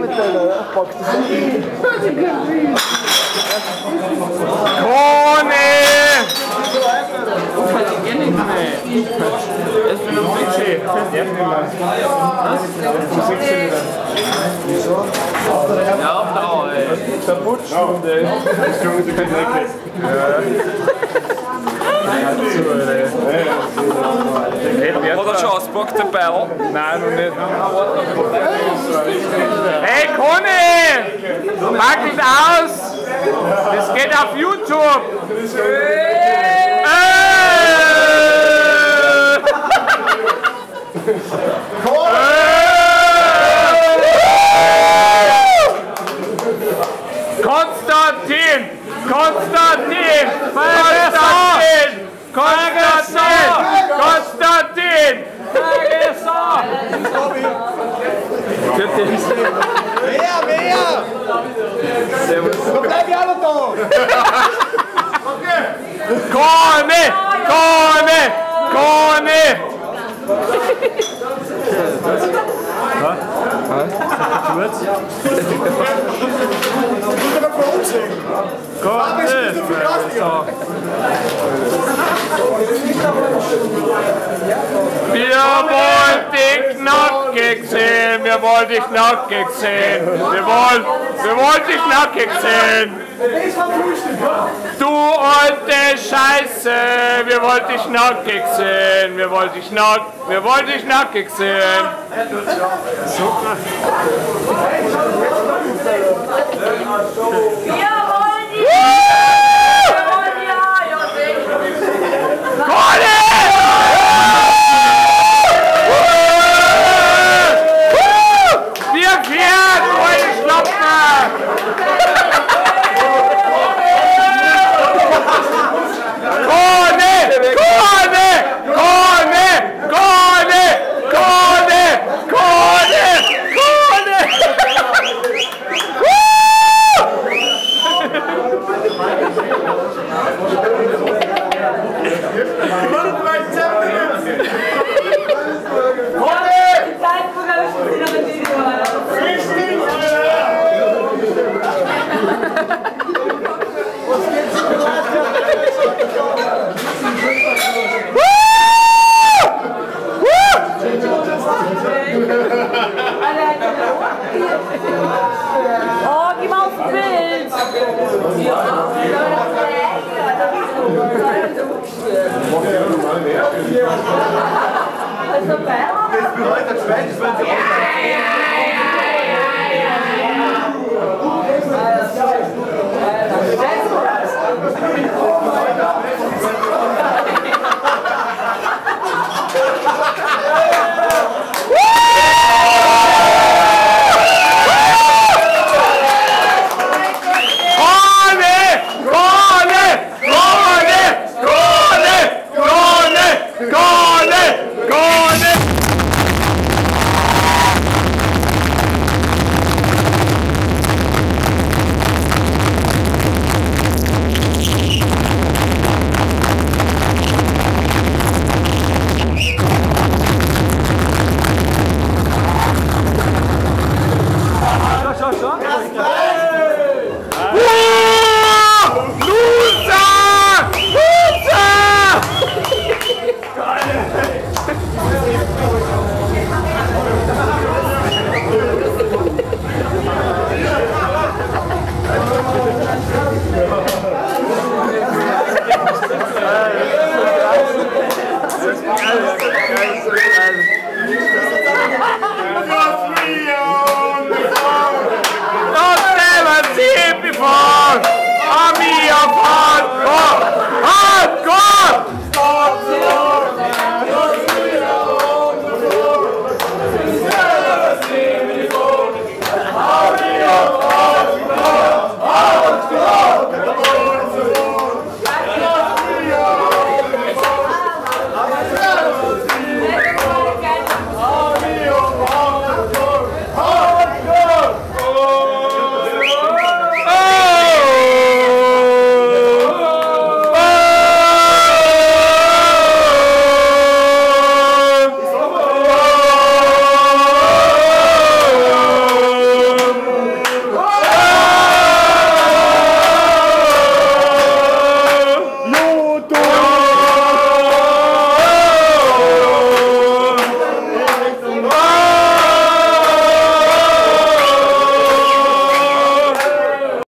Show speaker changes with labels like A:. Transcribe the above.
A: mit der Box.
B: Krone! Ja, bra.
C: Verputschstunde. Das klingt die Knecke.
B: Oder schon ausgepackt, Ball?
C: Nein, noch nicht.
B: Hey, Conny! Pack es aus! Das geht auf YouTube! Äh! Konstantin! Konstantin! Konstantin! Konstantin! Konstantin!
A: Mehr, mehr! Wo bleib ich alle da?
B: Conny! Conny! Conny! Wir wollen dich nackig sehen, wir wollen dich nackig sehen, wir wollen, wir wollen dich nackig sehen. Du alte Scheiße, wir wollen dich nackig sehen, wir wollen dich nack, wir wollen dich nackig sehen. Wir
D: Bild! Das ist doch geil.
B: Kone! army of hardcore! Hardcore!